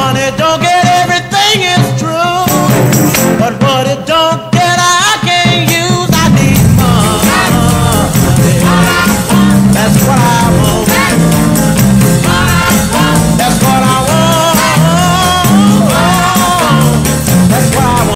Money don't get